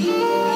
you.